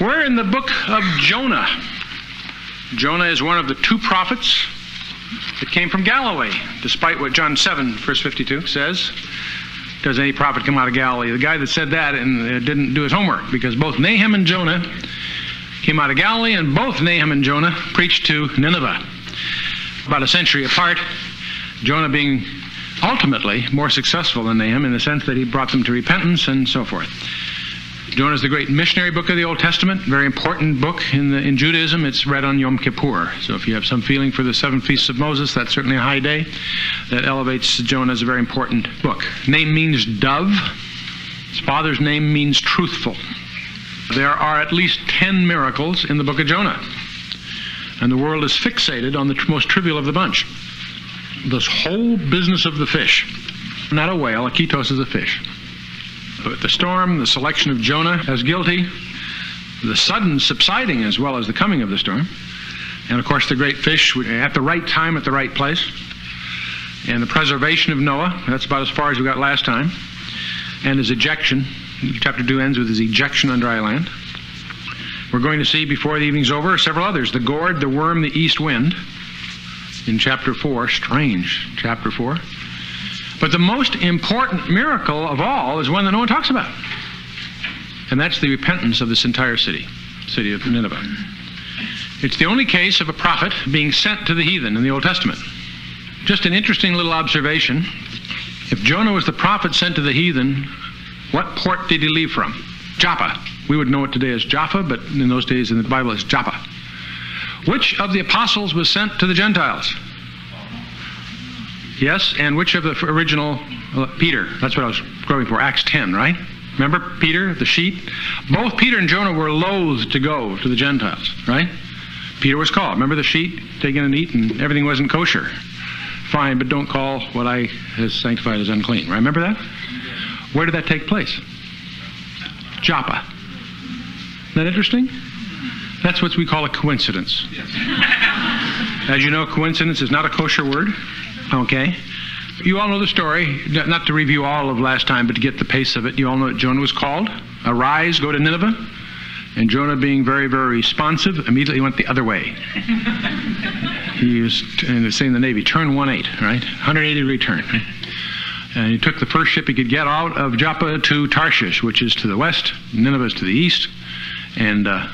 We're in the book of Jonah. Jonah is one of the two prophets that came from Galilee, despite what John 7, verse 52 says. Does any prophet come out of Galilee? The guy that said that and uh, didn't do his homework, because both Nahum and Jonah came out of Galilee, and both Nahum and Jonah preached to Nineveh. About a century apart, Jonah being ultimately more successful than Nahum in the sense that he brought them to repentance and so forth. Jonah is the great missionary book of the Old Testament, very important book in, the, in Judaism. It's read on Yom Kippur. So if you have some feeling for the seven feasts of Moses, that's certainly a high day. That elevates Jonah as a very important book. Name means dove. His father's name means truthful. There are at least ten miracles in the book of Jonah. And the world is fixated on the most trivial of the bunch. This whole business of the fish. Not a whale, a ketos is a fish. The storm, the selection of Jonah as guilty, the sudden subsiding as well as the coming of the storm, and of course the great fish at the right time at the right place, and the preservation of Noah, that's about as far as we got last time, and his ejection. Chapter 2 ends with his ejection on dry land. We're going to see before the evening's over several others the gourd, the worm, the east wind in chapter 4. Strange, chapter 4. But the most important miracle of all is one that no one talks about. And that's the repentance of this entire city, city of Nineveh. It's the only case of a prophet being sent to the heathen in the Old Testament. Just an interesting little observation. If Jonah was the prophet sent to the heathen, what port did he leave from? Joppa. We would know it today as Jaffa, but in those days in the Bible it's Joppa. Which of the apostles was sent to the Gentiles? Yes, and which of the original uh, Peter? That's what I was going for. Acts 10, right? Remember Peter, the sheep? Both Peter and Jonah were loath to go to the Gentiles, right? Peter was called. Remember the sheep taken and eaten? Everything wasn't kosher. Fine, but don't call what I has sanctified as unclean. Right? Remember that? Where did that take place? Joppa. Isn't that interesting? That's what we call a coincidence. As you know, coincidence is not a kosher word. Okay? You all know the story. Not to review all of last time, but to get the pace of it. You all know what Jonah was called. Arise, go to Nineveh. And Jonah, being very, very responsive, immediately went the other way. he was in the, in the Navy, turn 1 8, right? 180 degree turn. Right? And he took the first ship he could get out of Joppa to Tarshish, which is to the west, Nineveh is to the east. And uh,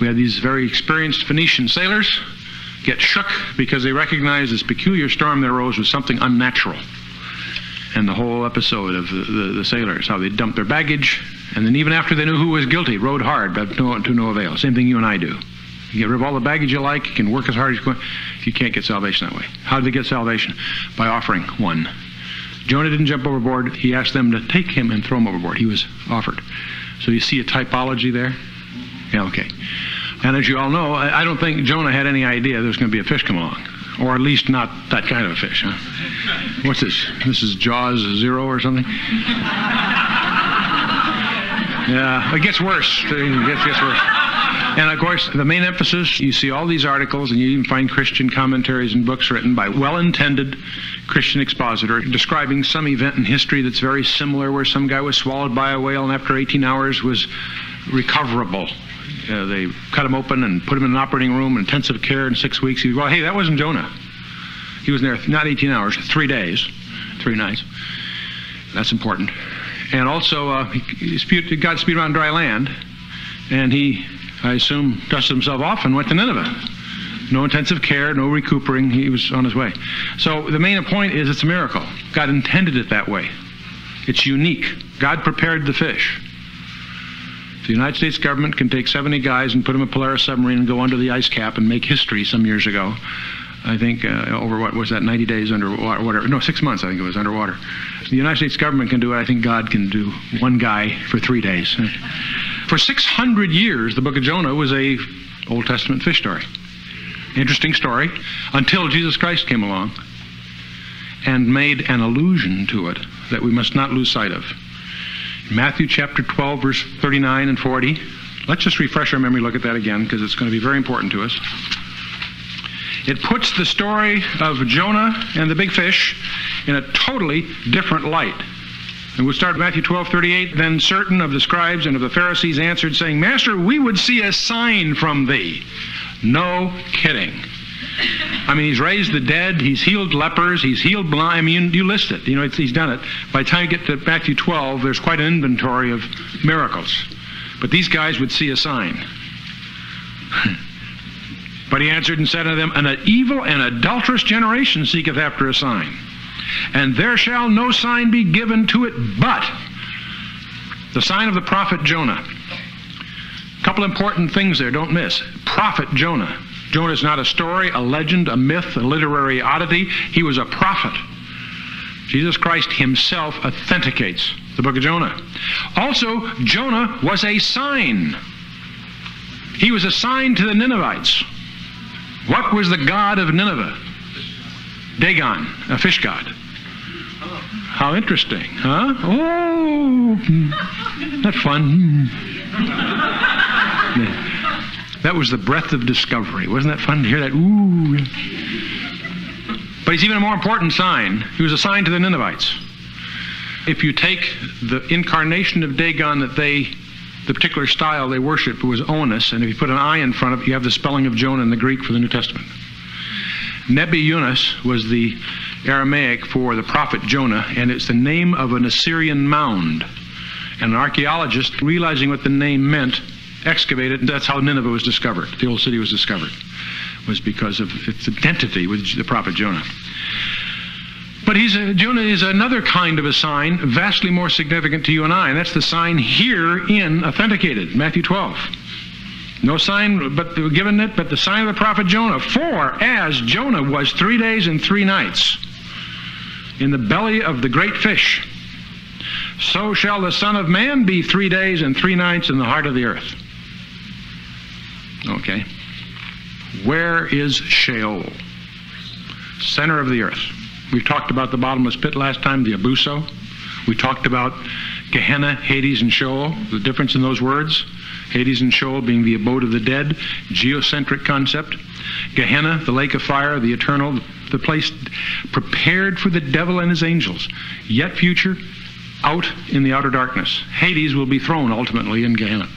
we had these very experienced Phoenician sailors get shook because they recognized this peculiar storm that arose was something unnatural. And the whole episode of the, the, the, sailors, how they dumped their baggage, and then even after they knew who was guilty, rode hard, but to no avail. Same thing you and I do. You get rid of all the baggage you like, you can work as hard as you can. You can't get salvation that way. How did they get salvation? By offering one. Jonah didn't jump overboard. He asked them to take him and throw him overboard. He was offered. So you see a typology there? Yeah, okay. And as you all know, I don't think Jonah had any idea there was going to be a fish come along. Or at least not that kind of a fish, huh? What's this? This is Jaws Zero or something? Yeah, it gets worse. It gets, gets worse. And of course, the main emphasis, you see all these articles, and you even find Christian commentaries and books written by well intended Christian expositor describing some event in history that's very similar, where some guy was swallowed by a whale and after 18 hours was recoverable. They cut him open and put him in an operating room, intensive care in six weeks. He, well, hey, that wasn't Jonah. He was in there not 18 hours, three days, three nights. That's important. And also, uh, he, he God spewed on dry land, and he, I assume, dusted himself off and went to Nineveh. No intensive care, no recuperating. He was on his way. So the main point is it's a miracle. God intended it that way. It's unique. God prepared the fish. The United States government can take 70 guys and put them in a Polaris submarine and go under the ice cap and make history some years ago. I think uh, over what was that 90 days underwater, whatever. No, six months I think it was underwater. The United States government can do it. I think God can do one guy for three days. For 600 years, the book of Jonah was a Old Testament fish story. Interesting story until Jesus Christ came along and made an allusion to it that we must not lose sight of. Matthew chapter 12, verse 39 and 40. Let's just refresh our memory, look at that again, because it's going to be very important to us. It puts the story of Jonah and the big fish in a totally different light. And we'll start Matthew 12, 38. Then certain of the scribes and of the Pharisees answered, saying, Master, we would see a sign from thee. No kidding. I mean, he's raised the dead, he's healed lepers, he's healed blind. I mean, you, you list it. You know, he's done it. By the time you get to Matthew 12, there's quite an inventory of miracles. But these guys would see a sign. but he answered and said unto them, An evil and adulterous generation seeketh after a sign and there shall no sign be given to it but the sign of the prophet Jonah. A couple important things there, don't miss. Prophet Jonah. Jonah is not a story, a legend, a myth, a literary oddity. He was a prophet. Jesus Christ himself authenticates the book of Jonah. Also, Jonah was a sign. He was a sign to the Ninevites. What was the god of Nineveh? Dagon, a fish god. How interesting, huh? Oh, hmm. that's fun. Hmm. That was the breath of discovery. Wasn't that fun to hear that? Ooh. But he's even a more important sign. He was a sign to the Ninevites. If you take the incarnation of Dagon that they, the particular style they worship was Oannes, and if you put an I in front of it, you have the spelling of Jonah in the Greek for the New Testament. Nebi Yunus was the Aramaic for the prophet Jonah, and it's the name of an Assyrian mound. And an archaeologist, realizing what the name meant, excavated, and that's how Nineveh was discovered. The old city was discovered, was because of its identity with the prophet Jonah. But he's a, Jonah is another kind of a sign, vastly more significant to you and I, and that's the sign here in authenticated, Matthew 12. No sign but given it, but the sign of the prophet Jonah. For as Jonah was three days and three nights in the belly of the great fish, so shall the Son of Man be three days and three nights in the heart of the earth. Okay. Where is Sheol? Center of the earth. We talked about the bottomless pit last time, the abussos. We talked about Gehenna, Hades, and Sheol, the difference in those words. Hades and Sheol being the abode of the dead, geocentric concept. Gehenna, the lake of fire, the eternal, the place prepared for the devil and his angels, yet future, out in the outer darkness. Hades will be thrown ultimately in Gehenna.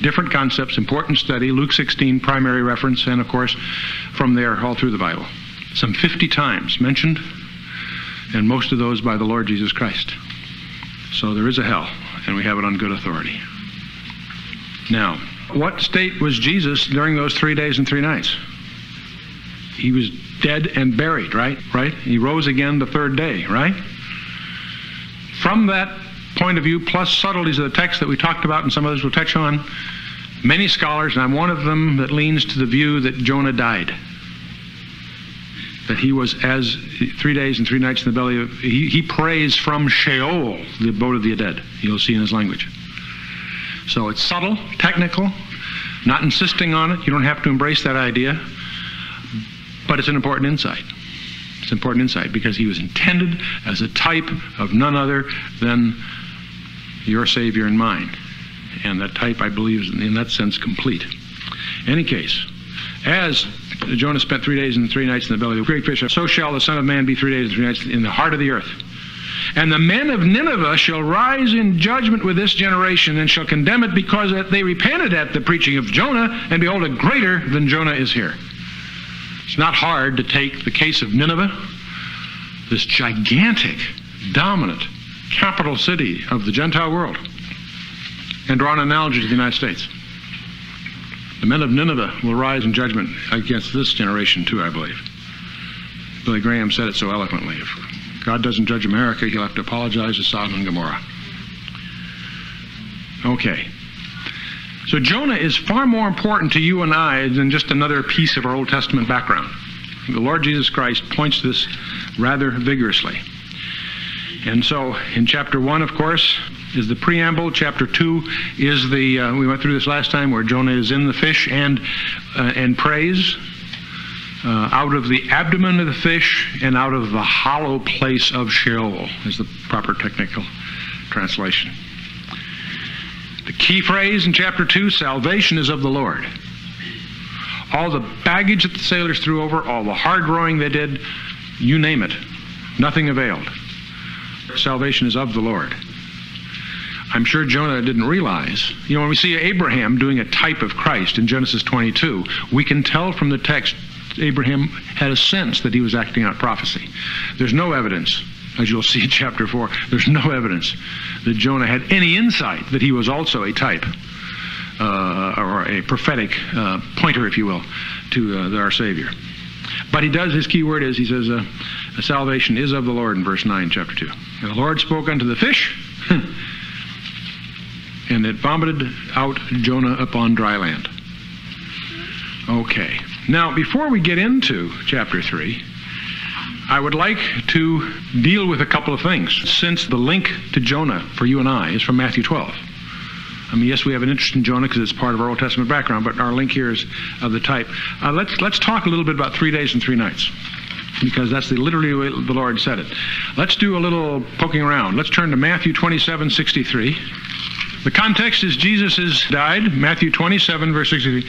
Different concepts, important study, Luke 16, primary reference, and of course, from there all through the Bible. Some 50 times mentioned, and most of those by the Lord Jesus Christ. So there is a hell, and we have it on good authority. Now, what state was Jesus during those three days and three nights? He was dead and buried, right? Right? He rose again the third day, right? From that point of view, plus subtleties of the text that we talked about and some others we'll touch on, many scholars, and I'm one of them that leans to the view that Jonah died. That he was as three days and three nights in the belly of, he, he prays from Sheol, the abode of the dead. You'll see in his language. So it's subtle, technical, not insisting on it. You don't have to embrace that idea. But it's an important insight. It's an important insight because he was intended as a type of none other than your Savior and mine. And that type, I believe, is in that sense complete. Any case, as Jonah spent three days and three nights in the belly of the great fish, so shall the Son of Man be three days and three nights in the heart of the earth. And the men of Nineveh shall rise in judgment with this generation and shall condemn it because they repented at the preaching of Jonah, and behold, a greater than Jonah is here. It's not hard to take the case of Nineveh, this gigantic, dominant capital city of the Gentile world, and draw an analogy to the United States. The men of Nineveh will rise in judgment against this generation, too, I believe. Billy Graham said it so eloquently. If God doesn't judge America, he'll have to apologize to Sodom and Gomorrah. Okay. So Jonah is far more important to you and I than just another piece of our Old Testament background. The Lord Jesus Christ points this rather vigorously. And so in chapter 1, of course, is the preamble. Chapter 2 is the, uh, we went through this last time, where Jonah is in the fish and, uh, and prays. Uh, out of the abdomen of the fish and out of the hollow place of Sheol is the proper technical translation. The key phrase in chapter 2 salvation is of the Lord. All the baggage that the sailors threw over, all the hard rowing they did, you name it, nothing availed. Salvation is of the Lord. I'm sure Jonah didn't realize. You know, when we see Abraham doing a type of Christ in Genesis 22, we can tell from the text Abraham had a sense that he was acting out prophecy. There's no evidence, as you'll see in chapter 4, there's no evidence that Jonah had any insight that he was also a type uh, or a prophetic uh, pointer, if you will, to uh, our Savior. But he does, his key word is, he says, uh, salvation is of the Lord in verse 9, chapter 2. And the Lord spoke unto the fish, and it vomited out Jonah upon dry land. Okay. Now, before we get into chapter 3, I would like to deal with a couple of things, since the link to Jonah for you and I is from Matthew 12. I mean, yes, we have an interest in Jonah because it's part of our Old Testament background, but our link here is of the type. Uh, let's let's talk a little bit about three days and three nights, because that's the literally way the Lord said it. Let's do a little poking around. Let's turn to Matthew 27, 63. The context is Jesus has died, Matthew 27, verse 63,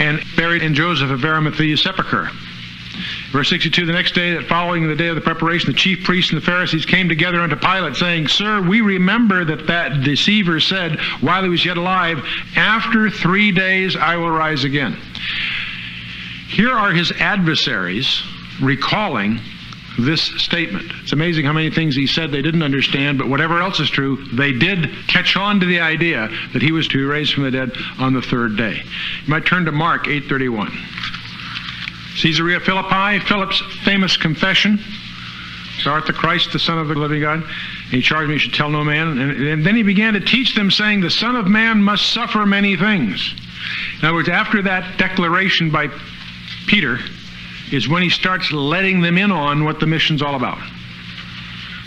and buried in Joseph of Arimathea's sepulchre. Verse 62, the next day, that following the day of the preparation, the chief priests and the Pharisees came together unto Pilate, saying, Sir, we remember that that deceiver said, while he was yet alive, After three days I will rise again. Here are his adversaries recalling this statement. It's amazing how many things he said they didn't understand, but whatever else is true, they did catch on to the idea that he was to be raised from the dead on the third day. You might turn to Mark 831. Caesarea Philippi, Philip's famous confession. Thou art the Christ, the Son of the living God. And he charged me, should tell no man. And, and then he began to teach them, saying, The Son of Man must suffer many things. In other words, after that declaration by Peter, is when he starts letting them in on what the mission's all about.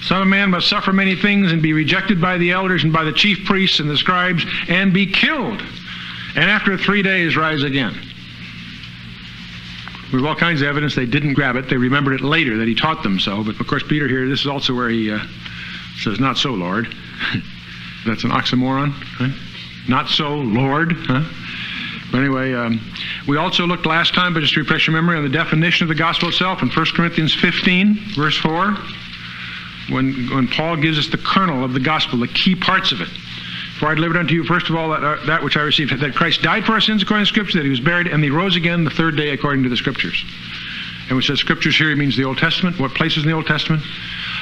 Son of Man must suffer many things and be rejected by the elders and by the chief priests and the scribes and be killed. And after three days, rise again. We have all kinds of evidence they didn't grab it. They remembered it later that he taught them so. But of course, Peter here, this is also where he uh, says, Not so, Lord. That's an oxymoron. Right? Not so, Lord. Huh? But anyway, um, we also looked last time, but just to refresh your memory, on the definition of the gospel itself in 1 Corinthians 15, verse 4, when, when Paul gives us the kernel of the gospel, the key parts of it. For I delivered unto you, first of all, that, uh, that which I received, that Christ died for our sins according to Scripture, that he was buried, and he rose again the third day according to the Scriptures. And when it says Scriptures here, it means the Old Testament. What places in the Old Testament?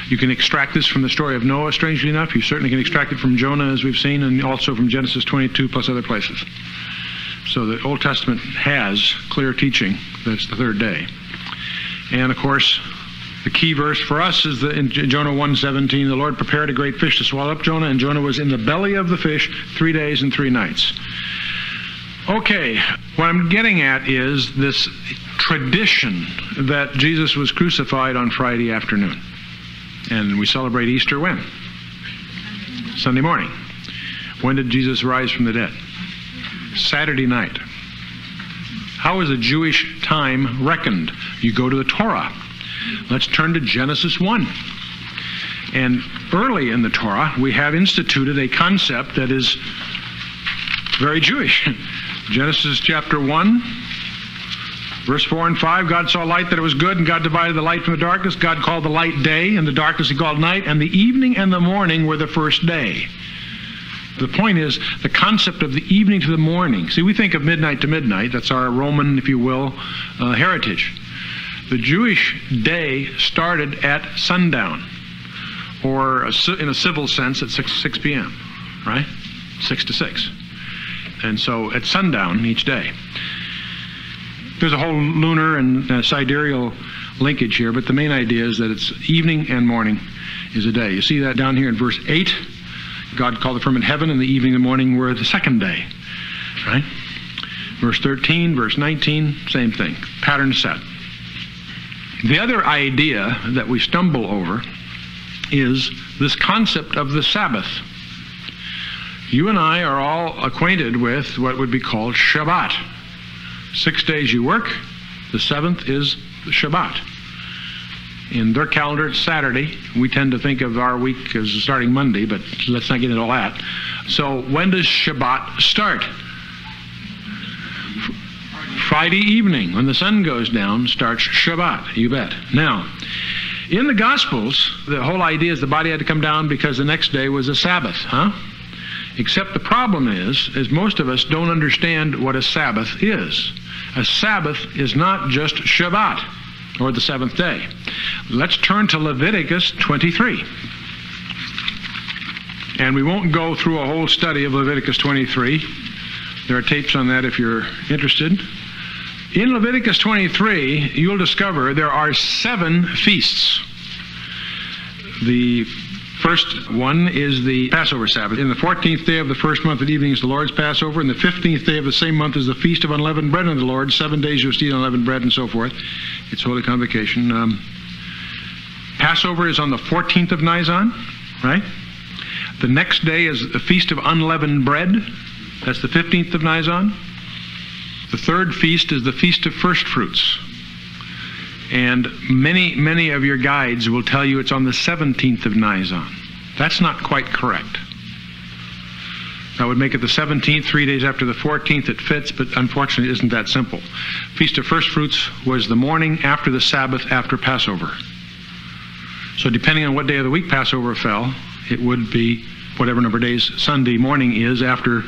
You can extract this from the story of Noah, strangely enough. You certainly can extract it from Jonah, as we've seen, and also from Genesis 22, plus other places. So the Old Testament has clear teaching that it's the third day. And of course, the key verse for us is the, in Jonah 1:17, the Lord prepared a great fish to swallow up Jonah, and Jonah was in the belly of the fish three days and three nights. Okay, what I'm getting at is this tradition that Jesus was crucified on Friday afternoon. And we celebrate Easter when? Sunday morning. When did Jesus rise from the dead? Saturday night. How is a Jewish time reckoned? You go to the Torah. Let's turn to Genesis 1. And early in the Torah, we have instituted a concept that is very Jewish. Genesis chapter 1, verse 4 and 5 God saw light that it was good, and God divided the light from the darkness. God called the light day, and the darkness he called night, and the evening and the morning were the first day. The point is the concept of the evening to the morning. See, we think of midnight to midnight. That's our Roman, if you will, uh, heritage. The Jewish day started at sundown, or in a civil sense at 6, 6 p.m., right? 6 to 6. And so at sundown each day. There's a whole lunar and uh, sidereal linkage here, but the main idea is that it's evening and morning is a day. You see that down here in verse 8. God called the firmament heaven, and the evening and the morning were the second day. Right? Verse 13, verse 19, same thing. Pattern set. The other idea that we stumble over is this concept of the Sabbath. You and I are all acquainted with what would be called Shabbat. Six days you work, the seventh is Shabbat. In their calendar, it's Saturday. We tend to think of our week as starting Monday, but let's not get into all that. So, when does Shabbat start? Friday evening, when the sun goes down, starts Shabbat. You bet. Now, In the Gospels, the whole idea is the body had to come down because the next day was a Sabbath, huh? Except the problem is, is most of us don't understand what a Sabbath is. A Sabbath is not just Shabbat, or the seventh day. Let's turn to Leviticus 23. And we won't go through a whole study of Leviticus 23. There are tapes on that if you're interested. In Leviticus 23, you'll discover there are seven feasts. The first one is the Passover Sabbath. In the 14th day of the first month at evening is the Lord's Passover, and the 15th day of the same month is the Feast of Unleavened Bread of the Lord. Seven days you'll eat unleavened bread and so forth. It's Holy Convocation. Um, Passover is on the 14th of Nisan, right? The next day is the Feast of Unleavened Bread. That's the 15th of Nisan. The third feast is the Feast of First Fruits. And many, many of your guides will tell you it's on the 17th of Nisan. That's not quite correct. That would make it the 17th, three days after the 14th. It fits, but unfortunately, it isn't that simple. Feast of First Fruits was the morning after the Sabbath after Passover. So, depending on what day of the week Passover fell, it would be whatever number of days Sunday morning is after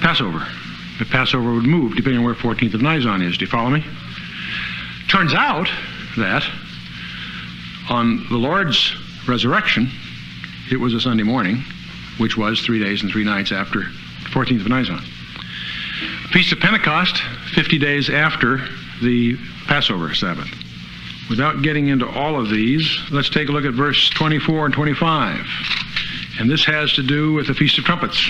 Passover. The Passover would move depending on where 14th of Nisan is. Do you follow me? Turns out that on the Lord's resurrection, it was a Sunday morning, which was three days and three nights after the 14th of Nisan. Feast of Pentecost, 50 days after the Passover Sabbath. Without getting into all of these, let's take a look at verse 24 and 25. And this has to do with the Feast of Trumpets.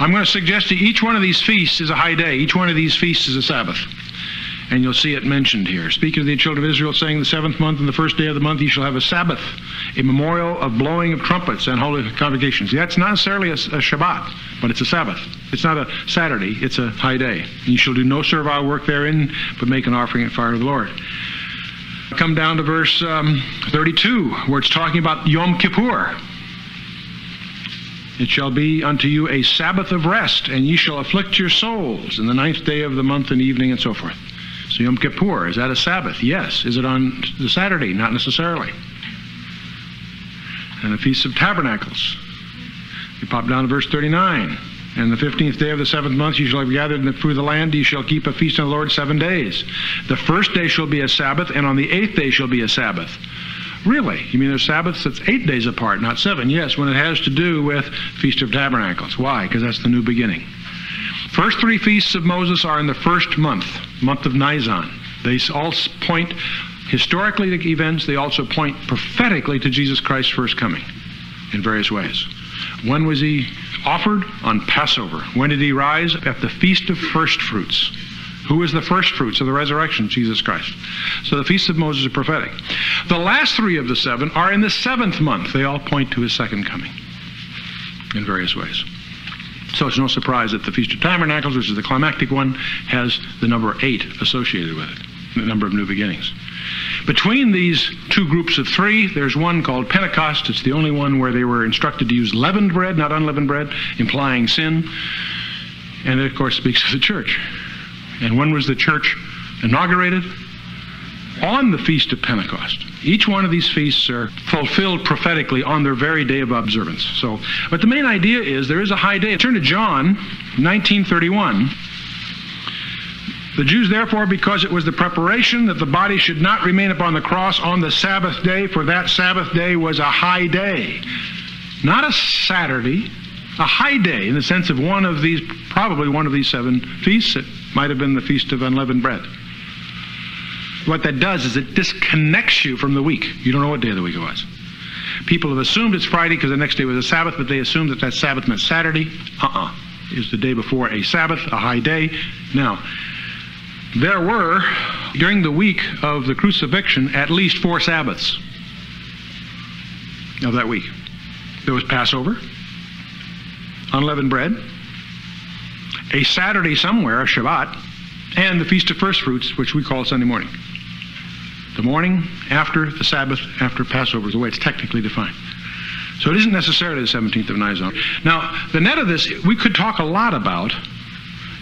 I'm going to suggest that each one of these feasts is a high day. Each one of these feasts is a Sabbath. And you'll see it mentioned here. Speaking of the children of Israel, saying the seventh month and the first day of the month you shall have a Sabbath, a memorial of blowing of trumpets and holy convocations. That's not necessarily a, a Shabbat, but it's a Sabbath. It's not a Saturday, it's a high day. You shall do no servile work therein, but make an offering and fire of the Lord. Come down to verse um, 32, where it's talking about Yom Kippur. It shall be unto you a Sabbath of rest, and ye shall afflict your souls in the ninth day of the month and evening, and so forth. So Yom Kippur, is that a Sabbath? Yes. Is it on the Saturday? Not necessarily. And the Feast of Tabernacles. You pop down to verse 39. And the fifteenth day of the seventh month you shall have gathered through the fruit of the land, ye shall keep a feast of the Lord seven days. The first day shall be a Sabbath, and on the eighth day shall be a Sabbath. Really? You mean there's Sabbaths that's eight days apart, not seven? Yes, when it has to do with Feast of Tabernacles. Why? Because that's the new beginning. First three feasts of Moses are in the first month, month of Nisan. They all point historically to events, they also point prophetically to Jesus Christ's first coming in various ways. When was he offered? On Passover. When did he rise? At the Feast of First Fruits. Who is the first fruits of the resurrection? Jesus Christ. So the feasts of Moses are prophetic. The last three of the seven are in the seventh month. They all point to his second coming in various ways. So it's no surprise that the Feast of Tabernacles, which is the climactic one, has the number eight associated with it, the number of new beginnings. Between these two groups of three, there's one called Pentecost. It's the only one where they were instructed to use leavened bread, not unleavened bread, implying sin. And it, of course, speaks of the church. And when was the church inaugurated? On the Feast of Pentecost. Each one of these feasts are fulfilled prophetically on their very day of observance. So, but the main idea is there is a high day. Turn to John 1931. The Jews, therefore, because it was the preparation that the body should not remain upon the cross on the Sabbath day, for that Sabbath day was a high day. Not a Saturday, a high day in the sense of one of these, probably one of these seven feasts. It might have been the Feast of Unleavened Bread. What that does is it disconnects you from the week. You don't know what day of the week it was. People have assumed it's Friday because the next day was a Sabbath, but they assumed that that Sabbath meant Saturday. Uh-uh. It was the day before a Sabbath, a high day. Now, there were, during the week of the crucifixion, at least four Sabbaths of that week. There was Passover, unleavened bread, a Saturday somewhere, a Shabbat, and the Feast of First Fruits, which we call Sunday morning. The morning after the Sabbath, after Passover is the way it's technically defined. So it isn't necessarily the 17th of Nisan. Now, the net of this, we could talk a lot about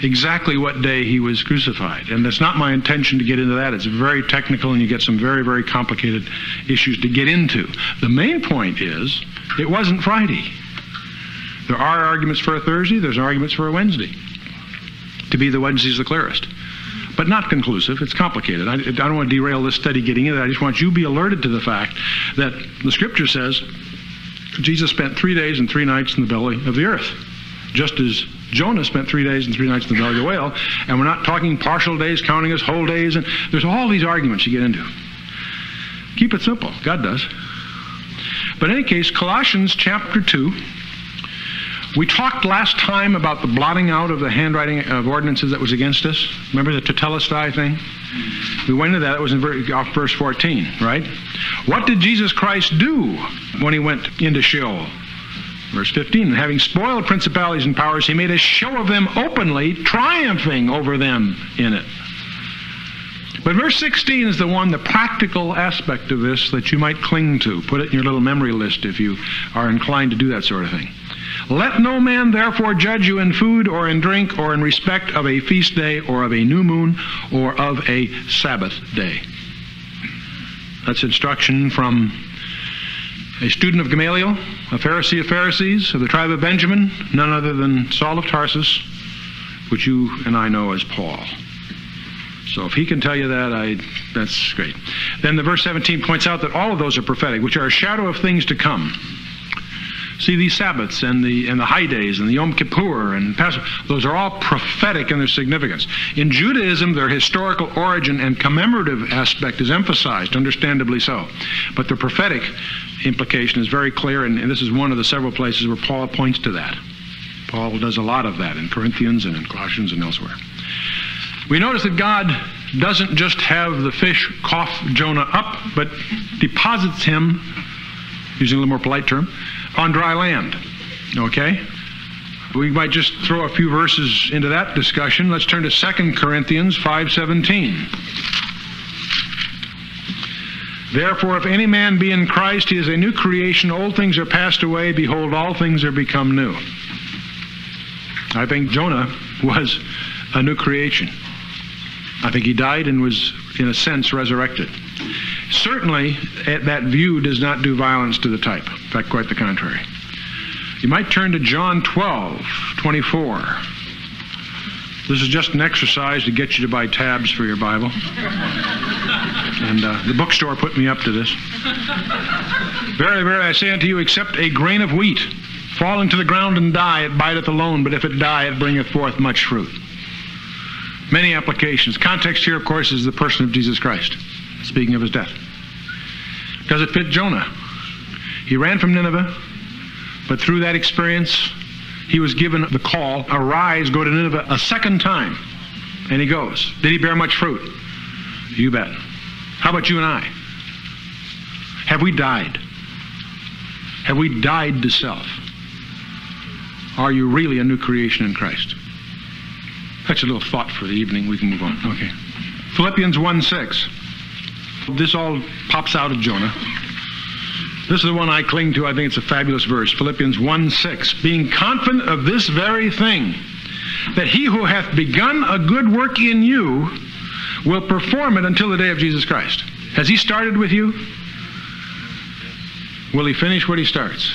exactly what day he was crucified. And it's not my intention to get into that. It's very technical and you get some very, very complicated issues to get into. The main point is it wasn't Friday. There are arguments for a Thursday, there's arguments for a Wednesday. To be the Wednesday's the clearest. But not conclusive. It's complicated. I, I don't want to derail this study getting into that. I just want you to be alerted to the fact that the scripture says Jesus spent three days and three nights in the belly of the earth. Just as Jonah spent three days and three nights in the belly of the whale, and we're not talking partial days, counting as whole days, and there's all these arguments you get into. Keep it simple. God does. But in any case, Colossians chapter 2, we talked last time about the blotting out of the handwriting of ordinances that was against us. Remember the tetelestai thing? We went into that. It was in verse 14, right? What did Jesus Christ do when he went into Sheol? Verse 15, having spoiled principalities and powers, he made a show of them openly, triumphing over them in it. But verse 16 is the one, the practical aspect of this that you might cling to. Put it in your little memory list if you are inclined to do that sort of thing. Let no man therefore judge you in food or in drink or in respect of a feast day or of a new moon or of a Sabbath day. That's instruction from a student of Gamaliel, a Pharisee of Pharisees, of the tribe of Benjamin, none other than Saul of Tarsus, which you and I know as Paul. So if he can tell you that, I that's great. Then the verse 17 points out that all of those are prophetic, which are a shadow of things to come. See these Sabbaths and the and the high days and the Yom Kippur and Passover, those are all prophetic in their significance. In Judaism, their historical origin and commemorative aspect is emphasized, understandably so. But the prophetic implication is very clear, and, and this is one of the several places where Paul points to that. Paul does a lot of that in Corinthians and in Colossians and elsewhere. We notice that God doesn't just have the fish cough Jonah up, but deposits him, using a little more polite term, on dry land. Okay? We might just throw a few verses into that discussion. Let's turn to 2 Corinthians 5:17. Therefore, if any man be in Christ, he is a new creation. Old things are passed away. Behold, all things are become new. I think Jonah was a new creation. I think he died and was, in a sense, resurrected. Certainly, that view does not do violence to the type. In fact, quite the contrary. You might turn to John 12, 24. This is just an exercise to get you to buy tabs for your Bible. And uh, the bookstore put me up to this. Very, very, I say unto you, except a grain of wheat fall into the ground and die, it biteth alone, but if it die, it bringeth forth much fruit. Many applications. Context here, of course, is the person of Jesus Christ, speaking of his death. Does it fit Jonah? He ran from Nineveh, but through that experience, he was given the call, arise, go to Nineveh a second time. And he goes. Did he bear much fruit? You bet. How about you and I? Have we died? Have we died to self? Are you really a new creation in Christ? That's a little thought for the evening. We can move on. Okay. Philippians 1 6. This all pops out of Jonah. This is the one I cling to. I think it's a fabulous verse. Philippians 1 6. Being confident of this very thing, that he who hath begun a good work in you will perform it until the day of Jesus Christ. Has he started with you? Will he finish what he starts?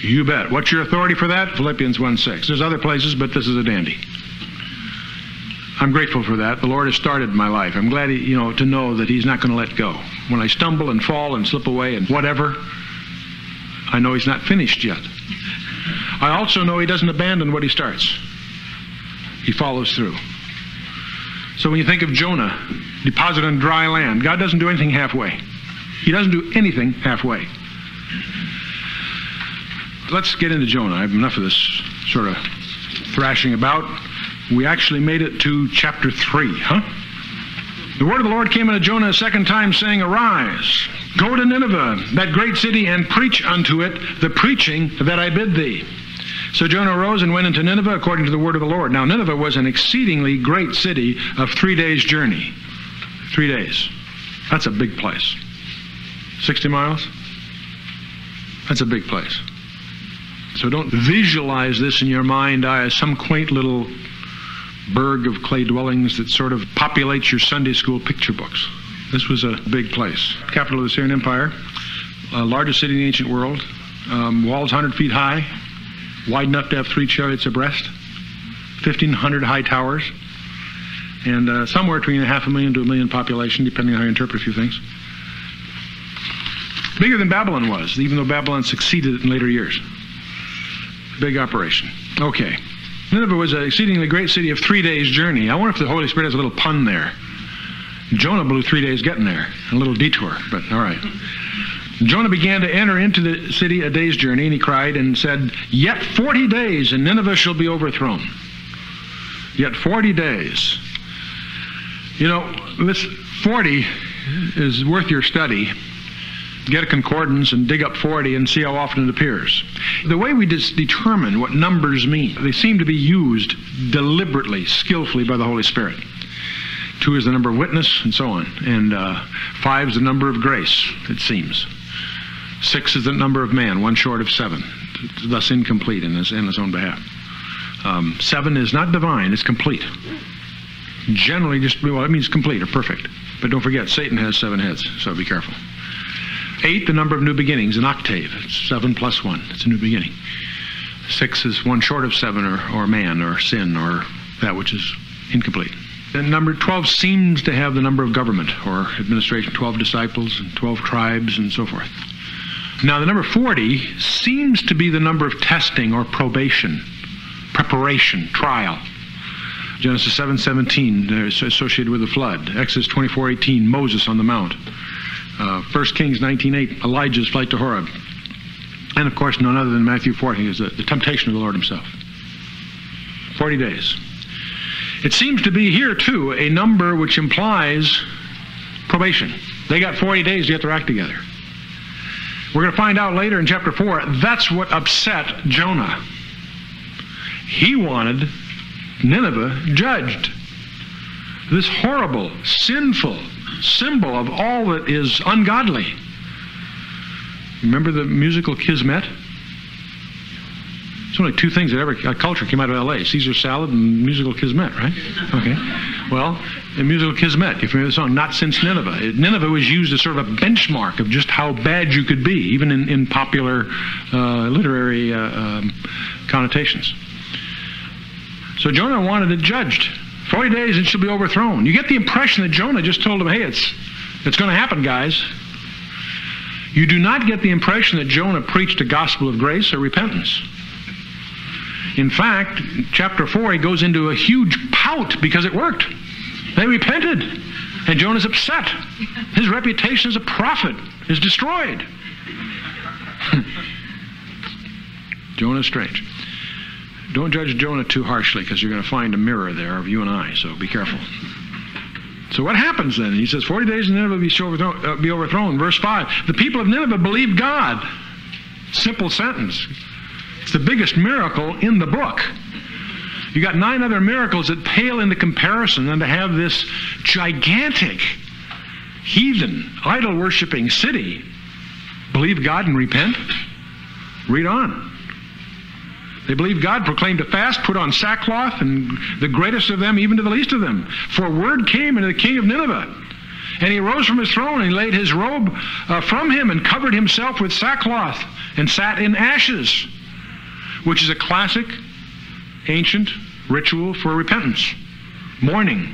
You bet. What's your authority for that? Philippians 1 6. There's other places, but this is a dandy. I'm grateful for that. The Lord has started my life. I'm glad, he, you know, to know that He's not going to let go. When I stumble and fall and slip away and whatever, I know He's not finished yet. I also know He doesn't abandon what He starts. He follows through. So when you think of Jonah, deposited on dry land, God doesn't do anything halfway. He doesn't do anything halfway. Let's get into Jonah. I have enough of this sort of thrashing about. We actually made it to chapter 3, huh? The word of the Lord came unto Jonah a second time, saying, Arise, go to Nineveh, that great city, and preach unto it the preaching that I bid thee. So Jonah arose and went into Nineveh according to the word of the Lord. Now, Nineveh was an exceedingly great city of three days' journey. Three days. That's a big place. 60 miles? That's a big place. So don't visualize this in your mind as some quaint little burg of clay dwellings that sort of populates your Sunday school picture books. This was a big place. Capital of the Syrian Empire, uh, largest city in the ancient world, um, walls 100 feet high, wide enough to have three chariots abreast, 1,500 high towers, and uh, somewhere between a half a million to a million population, depending on how you interpret a few things. Bigger than Babylon was, even though Babylon succeeded in later years. Big operation. Okay. Nineveh was an exceedingly great city of three days' journey. I wonder if the Holy Spirit has a little pun there. Jonah blew three days getting there, a little detour, but all right. Jonah began to enter into the city a day's journey, and he cried and said, Yet 40 days, and Nineveh shall be overthrown. Yet 40 days. You know, this 40 is worth your study. Get a concordance and dig up 40 and see how often it appears. The way we determine what numbers mean, they seem to be used deliberately, skillfully by the Holy Spirit. Two is the number of witness, and so on. And uh, five is the number of grace, it seems. Six is the number of man, one short of seven, thus incomplete in his, in his own behalf. Um, seven is not divine, it's complete. Generally, just, well, it means complete or perfect. But don't forget, Satan has seven heads, so be careful. Eight, the number of new beginnings, an octave. It's seven plus one. It's a new beginning. Six is one short of seven, or, or man, or sin, or that which is incomplete. And number 12 seems to have the number of government or administration 12 disciples and 12 tribes and so forth. Now, the number 40 seems to be the number of testing or probation, preparation, trial. Genesis 7:17 uh, associated with the flood. Exodus 24:18 Moses on the mount. Uh, 1 Kings 19:8 Elijah's flight to Horeb. And of course none other than Matthew 14 is the, the temptation of the Lord himself. 40 days. It seems to be here too a number which implies probation. They got 40 days to get their act together. We're going to find out later in chapter 4 that's what upset Jonah. He wanted Nineveh judged. This horrible, sinful symbol of all that is ungodly. Remember the musical Kismet? It's only two things that ever a culture came out of L.A. Caesar salad and musical Kismet, right? Okay. Well, the musical Kismet, if you remember the song, Not Since Nineveh. Nineveh was used as sort of a benchmark of just how bad you could be, even in, in popular uh, literary uh, um, connotations. So Jonah wanted it judged. 40 days and she'll be overthrown. You get the impression that Jonah just told them, hey, it's, it's going to happen, guys. You do not get the impression that Jonah preached a gospel of grace or repentance. In fact, chapter 4, he goes into a huge pout because it worked. They repented. And Jonah's upset. His reputation as a prophet is destroyed. Jonah's strange. Don't judge Jonah too harshly because you're going to find a mirror there of you and I, so be careful. So what happens then? He says, 40 days and Nineveh be overthrown, uh, be overthrown. Verse 5. The people of Nineveh believed God. Simple sentence. It's the biggest miracle in the book. You got nine other miracles that pale into comparison than to have this gigantic, heathen, idol worshiping city believe God and repent. Read on. They believed God, proclaimed a fast, put on sackcloth, and the greatest of them even to the least of them. For word came into the king of Nineveh. And he rose from his throne and laid his robe uh, from him and covered himself with sackcloth and sat in ashes which is a classic ancient ritual for repentance. Mourning.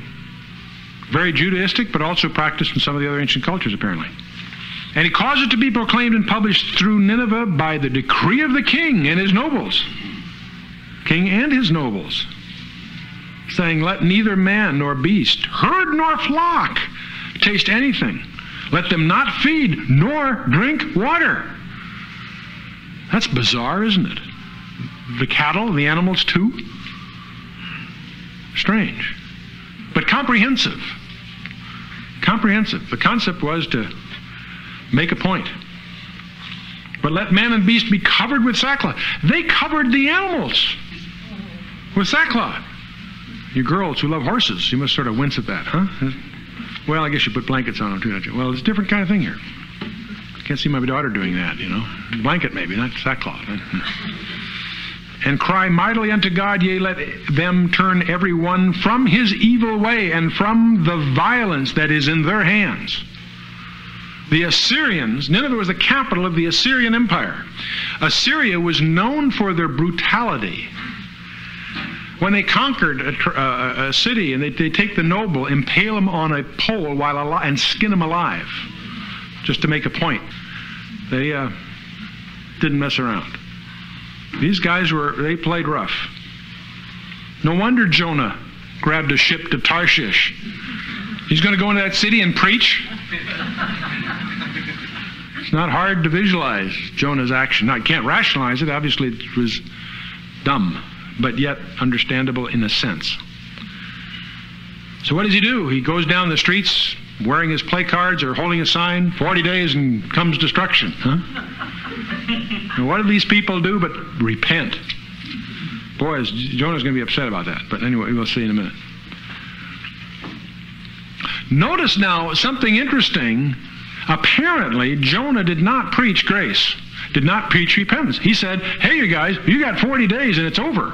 Very Judaistic, but also practiced in some of the other ancient cultures, apparently. And he caused it to be proclaimed and published through Nineveh by the decree of the king and his nobles. King and his nobles. Saying, Let neither man nor beast, herd nor flock, taste anything. Let them not feed nor drink water. That's bizarre, isn't it? the cattle, the animals too? Strange. But comprehensive. Comprehensive. The concept was to make a point. But let man and beast be covered with sackcloth. They covered the animals with sackcloth. You girls who love horses, you must sort of wince at that, huh? Well, I guess you put blankets on them too, don't you? Well, it's a different kind of thing here. Can't see my daughter doing that, you know. Blanket maybe, not sackcloth. and cry mightily unto God, yea, let them turn every one from his evil way and from the violence that is in their hands. The Assyrians, Nineveh was the capital of the Assyrian Empire. Assyria was known for their brutality. When they conquered a, a, a city and they, they take the noble, impale him on a pole while alive, and skin him alive, just to make a point. They uh, didn't mess around. These guys were, they played rough. No wonder Jonah grabbed a ship to Tarshish. He's going to go into that city and preach? It's not hard to visualize Jonah's action. I can't rationalize it. Obviously, it was dumb, but yet understandable in a sense. So, what does he do? He goes down the streets wearing his play cards or holding a sign 40 days and comes destruction. Huh? and what do these people do but repent? Boy, is Jonah's going to be upset about that. But anyway, we'll see in a minute. Notice now something interesting. Apparently, Jonah did not preach grace, did not preach repentance. He said, Hey, you guys, you got 40 days and it's over.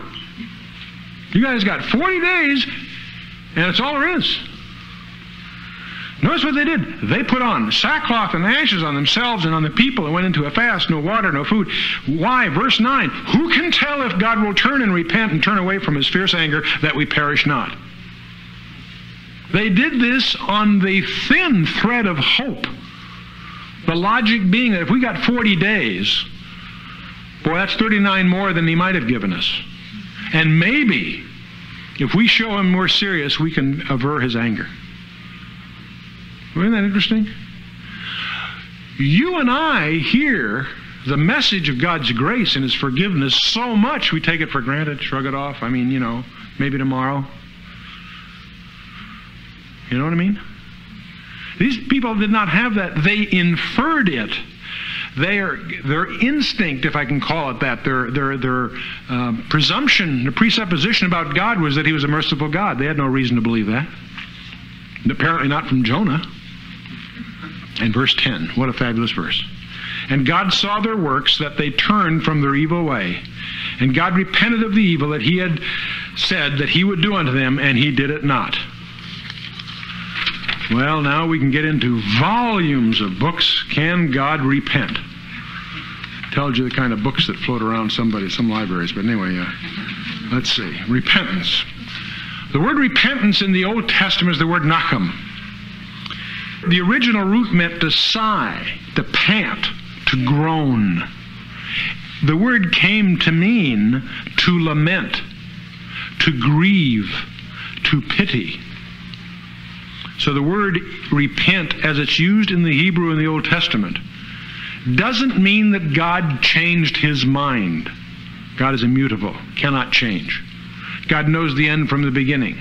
You guys got 40 days and it's all there is. Notice what they did. They put on sackcloth and ashes on themselves and on the people and went into a fast, no water, no food. Why? Verse 9 Who can tell if God will turn and repent and turn away from his fierce anger that we perish not? They did this on the thin thread of hope. The logic being that if we got 40 days, boy, that's 39 more than he might have given us. And maybe, if we show him more serious, we can aver his anger. Isn't that interesting? You and I hear the message of God's grace and His forgiveness so much we take it for granted, shrug it off. I mean, you know, maybe tomorrow. You know what I mean? These people did not have that. They inferred it. Their, their instinct, if I can call it that, their, their, their uh, presumption, the presupposition about God was that He was a merciful God. They had no reason to believe that. And apparently not from Jonah. And verse 10, what a fabulous verse. And God saw their works, that they turned from their evil way. And God repented of the evil that he had said that he would do unto them, and he did it not. Well, now we can get into volumes of books. Can God repent? Tells you the kind of books that float around somebody, some libraries. But anyway, uh, let's see. Repentance. The word repentance in the Old Testament is the word nacham. The original root meant to sigh, to pant, to groan. The word came to mean to lament, to grieve, to pity. So the word repent, as it's used in the Hebrew in the Old Testament, doesn't mean that God changed his mind. God is immutable, cannot change. God knows the end from the beginning.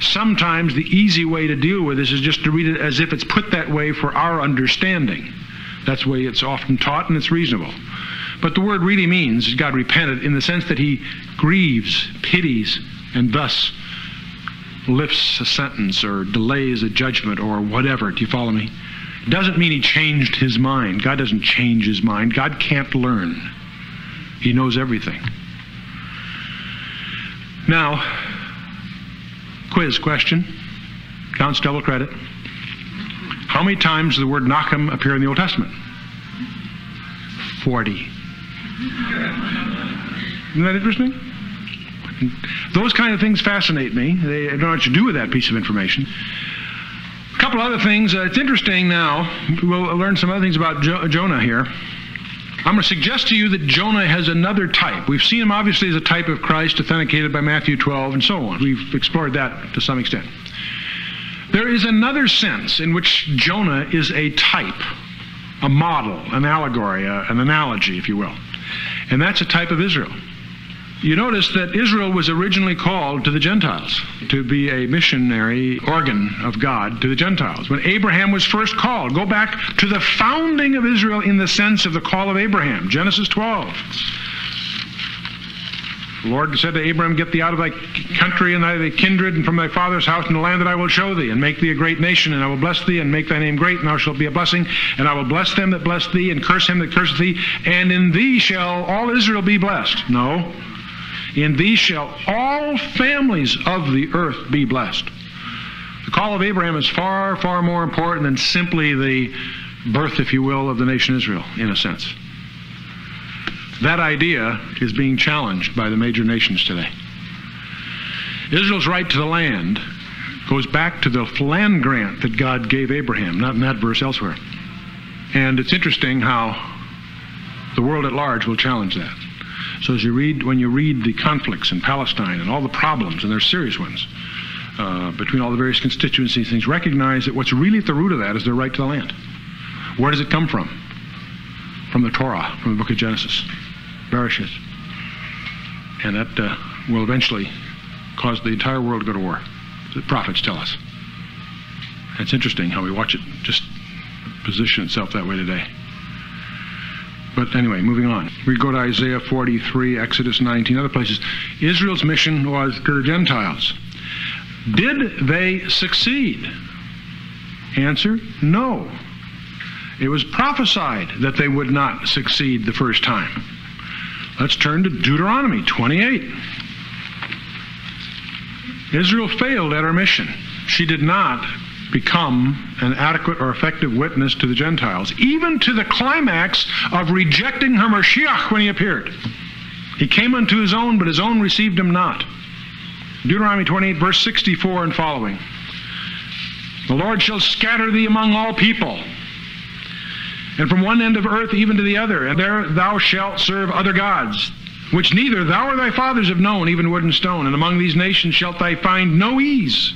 Sometimes the easy way to deal with this is just to read it as if it's put that way for our understanding. That's the way it's often taught, and it's reasonable. But the word really means God repented in the sense that he grieves, pities, and thus lifts a sentence or delays a judgment or whatever. Do you follow me? Doesn't mean he changed his mind. God doesn't change his mind. God can't learn. He knows everything. Now, quiz question. Counts double credit. How many times does the word nacham appear in the Old Testament? 40. Isn't that interesting? Those kind of things fascinate me. They don't know what to do with that piece of information. A couple other things. Uh, it's interesting now. We'll learn some other things about jo- Jonah here. I'm going to suggest to you that Jonah has another type. We've seen him obviously as a type of Christ, authenticated by Matthew 12 and so on. We've explored that to some extent. There is another sense in which Jonah is a type, a model, an allegory, a, an analogy, if you will. And that's a type of Israel. You notice that Israel was originally called to the Gentiles to be a missionary organ of God to the Gentiles. When Abraham was first called, go back to the founding of Israel in the sense of the call of Abraham, Genesis 12. The Lord said to Abraham, Get thee out of thy country and thy kindred and from thy father's house and the land that I will show thee, and make thee a great nation, and I will bless thee and make thy name great, and thou shalt be a blessing, and I will bless them that bless thee, and curse him that curseth thee, and in thee shall all Israel be blessed. No. In thee shall all families of the earth be blessed. The call of Abraham is far, far more important than simply the birth, if you will, of the nation Israel, in a sense. That idea is being challenged by the major nations today. Israel's right to the land goes back to the land grant that God gave Abraham, not in that verse elsewhere. And it's interesting how the world at large will challenge that. So as you read, when you read the conflicts in Palestine and all the problems, and they're serious ones, uh, between all the various constituencies, things, recognize that what's really at the root of that is their right to the land. Where does it come from? From the Torah, from the book of Genesis, Bereshit. And that uh, will eventually cause the entire world to go to war. The prophets tell us. It's interesting how we watch it just position itself that way today. But anyway, moving on. We go to Isaiah 43, Exodus 19, other places. Israel's mission was to the Gentiles. Did they succeed? Answer no. It was prophesied that they would not succeed the first time. Let's turn to Deuteronomy 28. Israel failed at her mission. She did not become an adequate or effective witness to the Gentiles, even to the climax of rejecting her Mashiach when he appeared. He came unto his own, but his own received him not. Deuteronomy 28, verse 64 and following. The Lord shall scatter thee among all people, and from one end of earth even to the other, and there thou shalt serve other gods, which neither thou or thy fathers have known, even wood and stone. And among these nations shalt thou find no ease.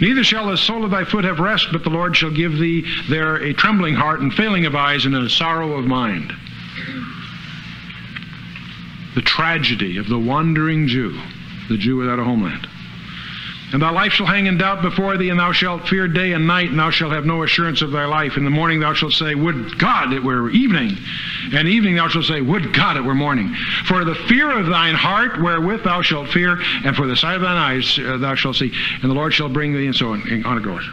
Neither shall the sole of thy foot have rest, but the Lord shall give thee there a trembling heart and failing of eyes and a sorrow of mind. The tragedy of the wandering Jew, the Jew without a homeland. And thy life shall hang in doubt before thee, and thou shalt fear day and night, and thou shalt have no assurance of thy life. In the morning thou shalt say, Would God it were evening! And evening thou shalt say, Would God it were morning! For the fear of thine heart wherewith thou shalt fear, and for the sight of thine eyes uh, thou shalt see, and the Lord shall bring thee, and so on, and on it goes.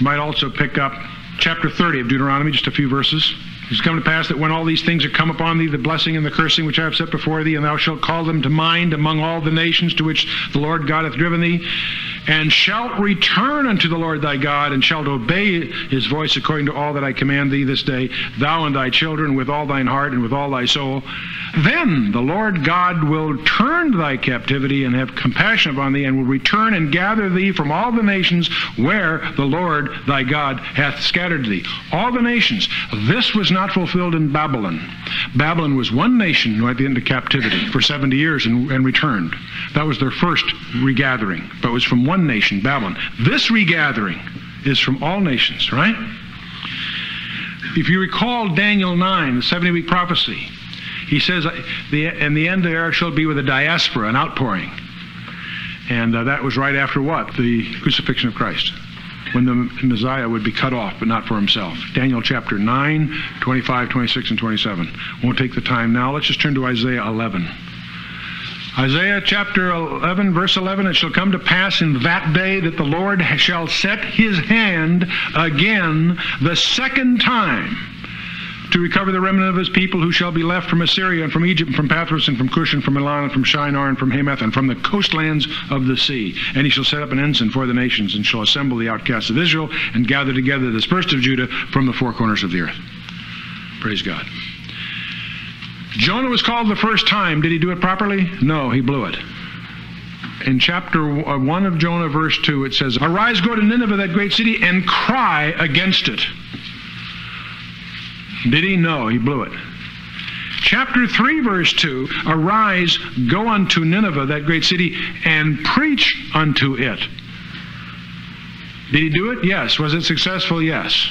You might also pick up chapter 30 of Deuteronomy, just a few verses. It's come to pass that when all these things are come upon thee, the blessing and the cursing which I have set before thee, and thou shalt call them to mind among all the nations to which the Lord God hath driven thee, and shalt return unto the Lord thy God, and shalt obey his voice according to all that I command thee this day, thou and thy children with all thine heart and with all thy soul, then the Lord God will turn thy captivity and have compassion upon thee, and will return and gather thee from all the nations where the Lord thy God hath scattered thee. All the nations. This was not fulfilled in Babylon. Babylon was one nation who went into captivity for 70 years and, and returned. That was their first regathering, but it was from one nation, Babylon. This regathering is from all nations, right? If you recall Daniel 9, the 70 week prophecy, he says, the, and the end there shall be with a diaspora, an outpouring. And uh, that was right after what? The crucifixion of Christ when the Messiah would be cut off, but not for himself. Daniel chapter 9, 25, 26, and 27. Won't take the time now. Let's just turn to Isaiah 11. Isaiah chapter 11, verse 11 It shall come to pass in that day that the Lord shall set his hand again the second time to recover the remnant of his people who shall be left from Assyria and from Egypt and from Pathros and from Cush and from Elam and from Shinar and from Hamath and from the coastlands of the sea. And he shall set up an ensign for the nations and shall assemble the outcasts of Israel and gather together the dispersed of Judah from the four corners of the earth. Praise God. Jonah was called the first time. Did he do it properly? No, he blew it. In chapter 1 of Jonah, verse 2, it says, Arise, go to Nineveh, that great city, and cry against it. Did he? No, he blew it. Chapter 3, verse 2 Arise, go unto Nineveh, that great city, and preach unto it. Did he do it? Yes. Was it successful? Yes.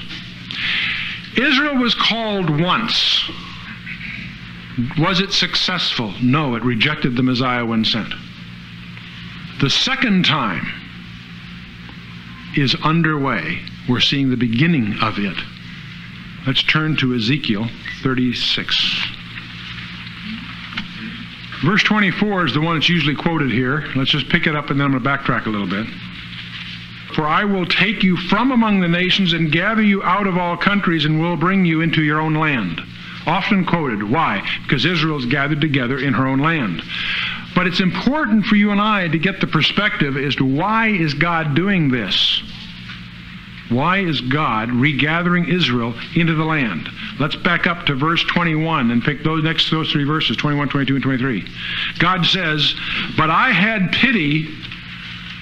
Israel was called once. Was it successful? No, it rejected the Messiah when sent. The second time is underway. We're seeing the beginning of it. Let's turn to Ezekiel 36. Verse 24 is the one that's usually quoted here. Let's just pick it up and then I'm going to backtrack a little bit. For I will take you from among the nations and gather you out of all countries and will bring you into your own land. Often quoted. Why? Because Israel is gathered together in her own land. But it's important for you and I to get the perspective as to why is God doing this? Why is God regathering Israel into the land? Let's back up to verse 21 and pick those next those three verses, 21, 22, and 23. God says, But I had pity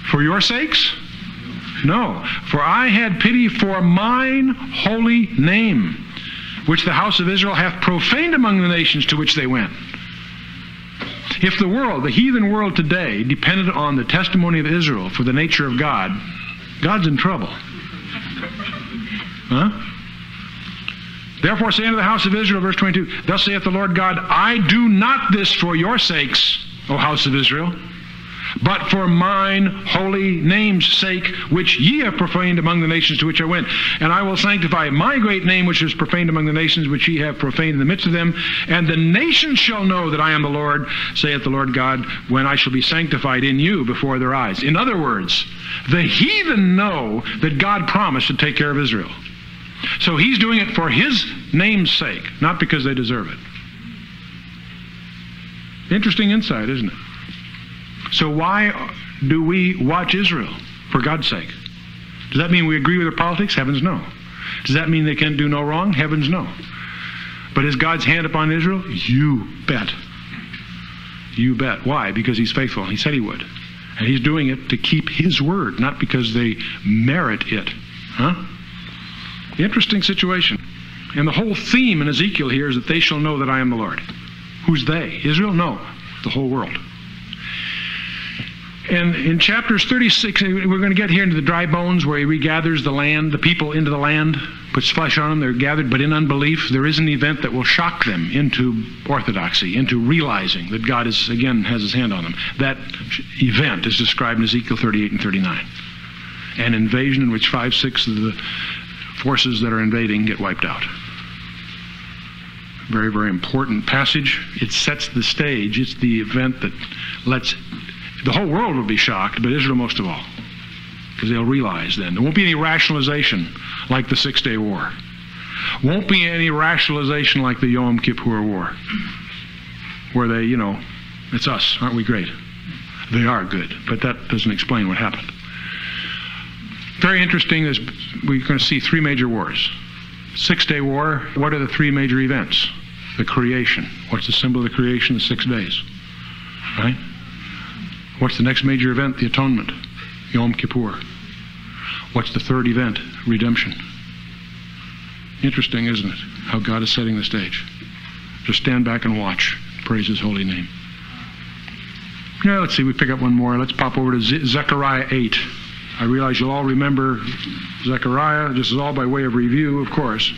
for your sakes? No, for I had pity for mine holy name, which the house of Israel hath profaned among the nations to which they went. If the world, the heathen world today, depended on the testimony of Israel for the nature of God, God's in trouble. Huh? Therefore say unto the house of Israel, verse 22, Thus saith the Lord God, I do not this for your sakes, O house of Israel, but for mine holy name's sake, which ye have profaned among the nations to which I went. And I will sanctify my great name, which is profaned among the nations, which ye have profaned in the midst of them. And the nations shall know that I am the Lord, saith the Lord God, when I shall be sanctified in you before their eyes. In other words, the heathen know that God promised to take care of Israel. So he's doing it for his name's sake, not because they deserve it. Interesting insight, isn't it? So why do we watch Israel? For God's sake. Does that mean we agree with their politics? Heavens no. Does that mean they can do no wrong? Heavens no. But is God's hand upon Israel? You bet. You bet. Why? Because he's faithful. He said he would. And he's doing it to keep his word, not because they merit it. Huh? Interesting situation. And the whole theme in Ezekiel here is that they shall know that I am the Lord. Who's they? Israel? No. The whole world. And in chapters 36, we're going to get here into the dry bones where he regathers the land, the people into the land, puts flesh on them. They're gathered, but in unbelief, there is an event that will shock them into orthodoxy, into realizing that God is, again, has his hand on them. That event is described in Ezekiel 38 and 39. An invasion in which five sixths of the forces that are invading get wiped out. Very, very important passage. It sets the stage. It's the event that lets the whole world will be shocked, but Israel most of all. Because they'll realize then. There won't be any rationalization like the Six Day War. Won't be any rationalization like the Yom Kippur War. Where they, you know, it's us, aren't we great? They are good, but that doesn't explain what happened. Very interesting is we're going to see three major wars. Six Day War, what are the three major events? The creation. What's the symbol of the creation? The six days. Right? What's the next major event? The atonement, Yom Kippur. What's the third event? Redemption. Interesting, isn't it? How God is setting the stage. Just stand back and watch. Praise His holy name. Yeah, let's see. We pick up one more. Let's pop over to Ze- Zechariah 8. I realize you'll all remember Zechariah. This is all by way of review, of course.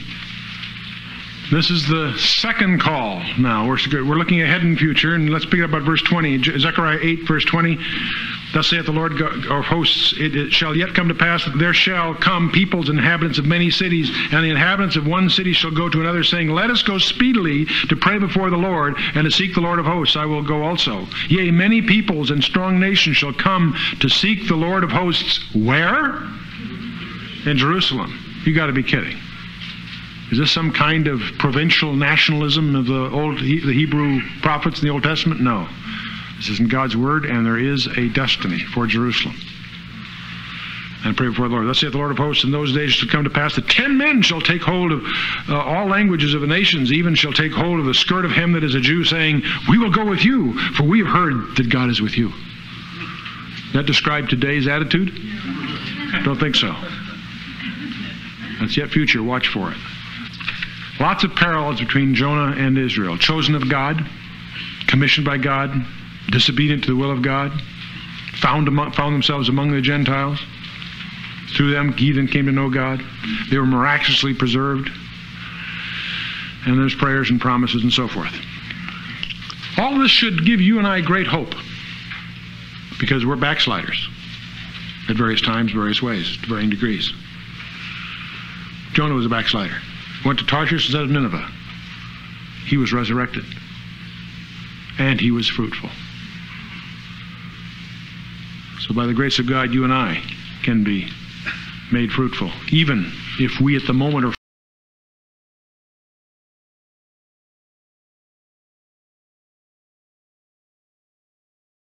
This is the second call now. We're, we're looking ahead in future, and let's pick it up at verse 20. Zechariah 8, verse 20. Thus saith the Lord of hosts, it, it, shall yet come to pass that there shall come peoples, and inhabitants of many cities, and the inhabitants of one city shall go to another, saying, Let us go speedily to pray before the Lord, and to seek the Lord of hosts. I will go also. Yea, many peoples and strong nations shall come to seek the Lord of hosts. Where? In Jerusalem. You got to be kidding. Is this some kind of provincial nationalism of the old the Hebrew prophets in the Old Testament? No. This isn't God's word, and there is a destiny for Jerusalem. And pray before the Lord. Thus saith the Lord of hosts, in those days shall come to pass that ten men shall take hold of uh, all languages of the nations, even shall take hold of the skirt of him that is a Jew, saying, We will go with you, for we have heard that God is with you. That describe today's attitude? Don't think so. That's yet future. Watch for it. Lots of parallels between Jonah and Israel. Chosen of God, commissioned by God, disobedient to the will of God, found, among, found themselves among the Gentiles. Through them, heathen came to know God. They were miraculously preserved. And there's prayers and promises and so forth. All this should give you and I great hope because we're backsliders at various times, various ways, to varying degrees. Jonah was a backslider. Went to Tarshish instead of Nineveh. He was resurrected. And he was fruitful. So by the grace of God, you and I can be made fruitful, even if we at the moment are